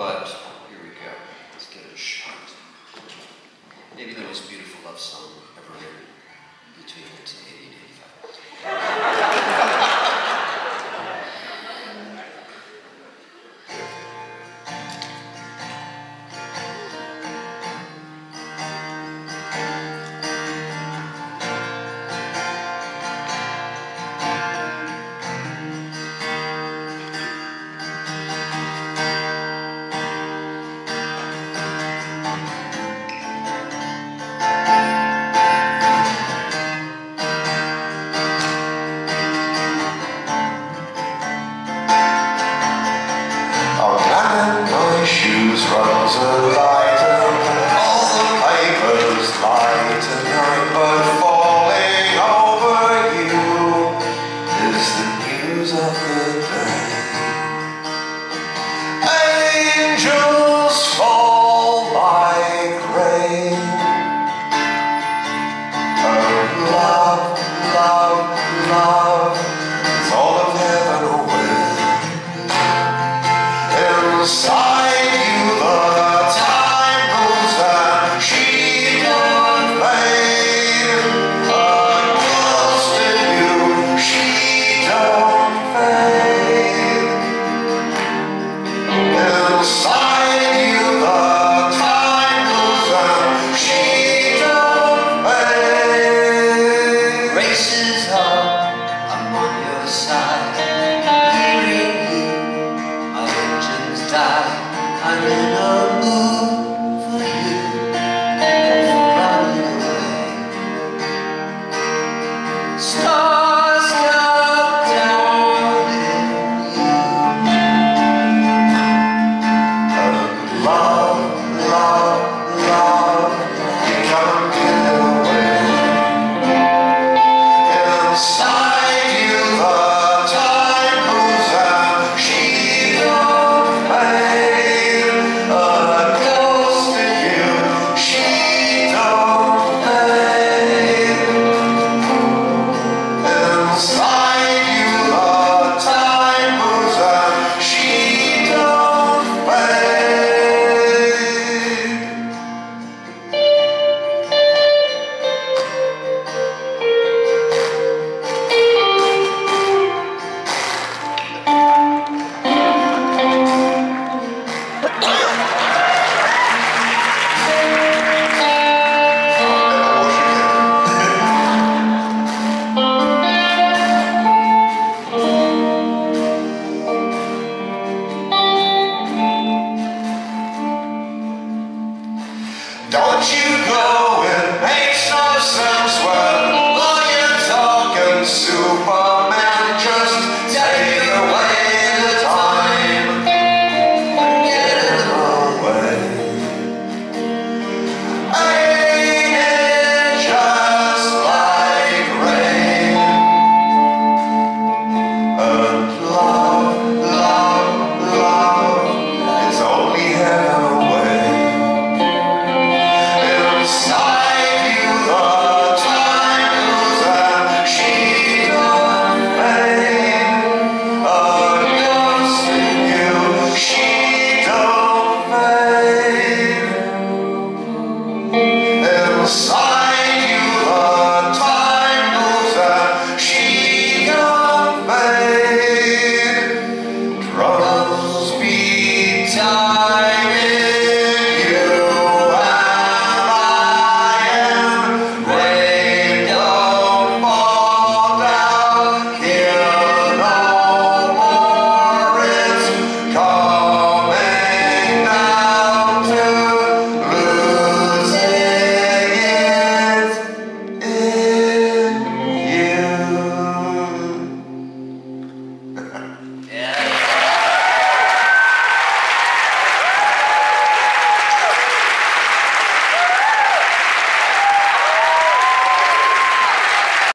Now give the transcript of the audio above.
but of the. Angels fall like rain. Love, love, love is all of heaven away. sorry you go? It makes no sense. Well,